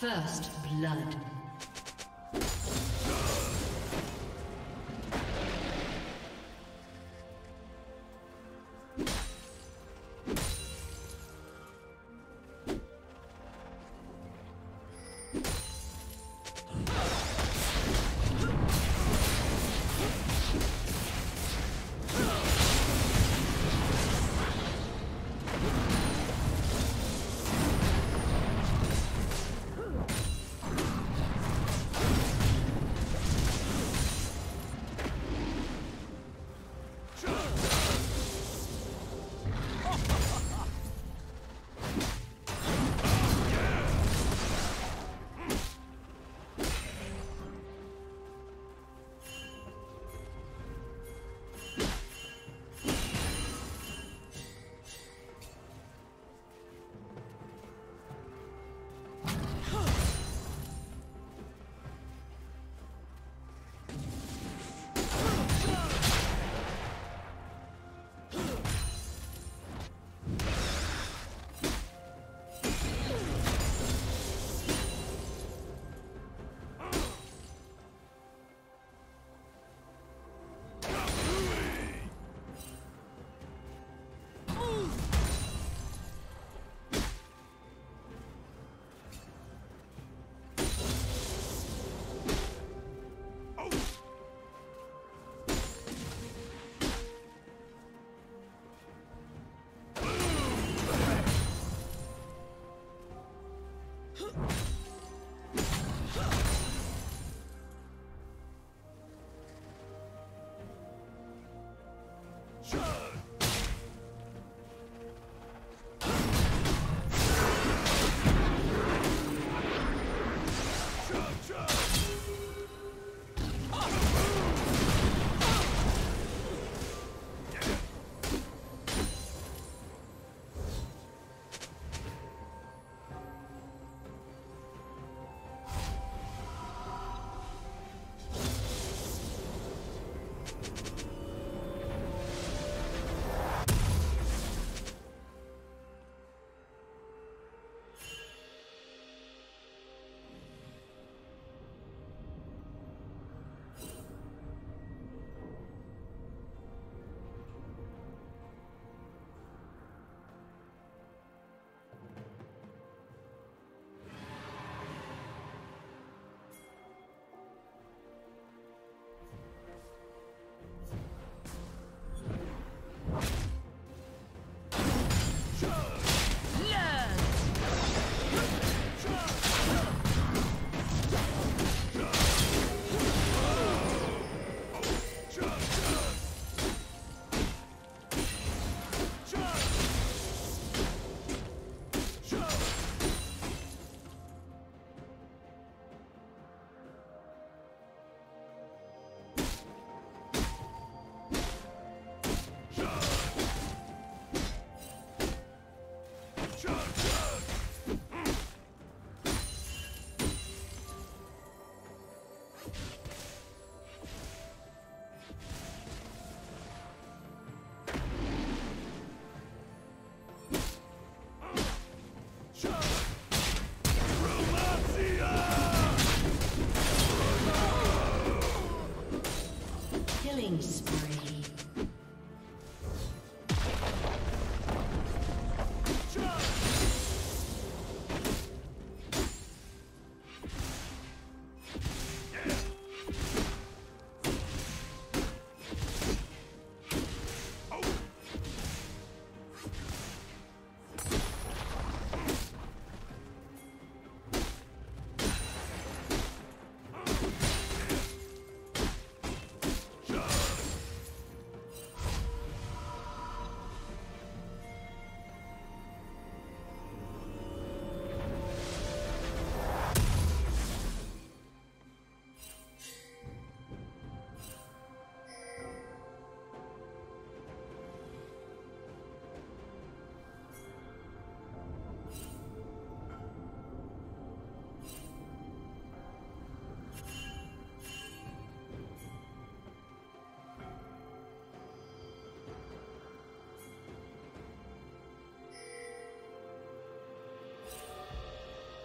First blood.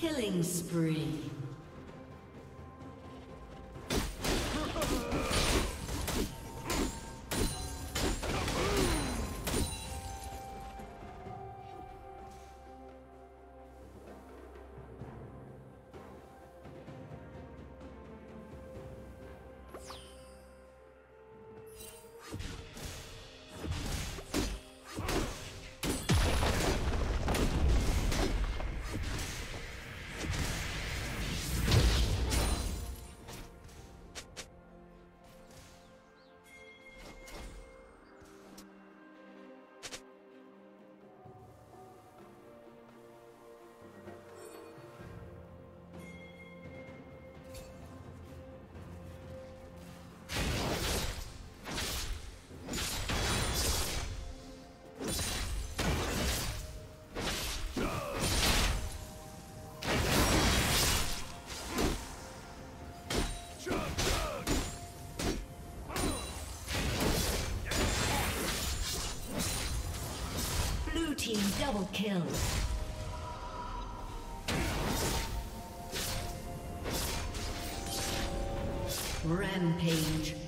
Killing spree. Team double kill. Rampage.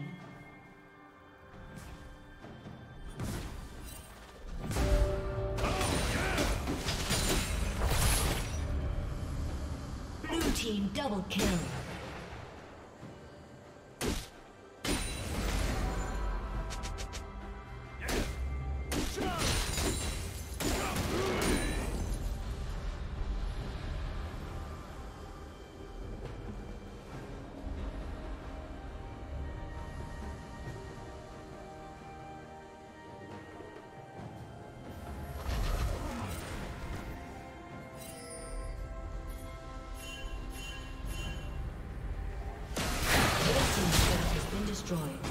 destroyed.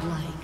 Kill.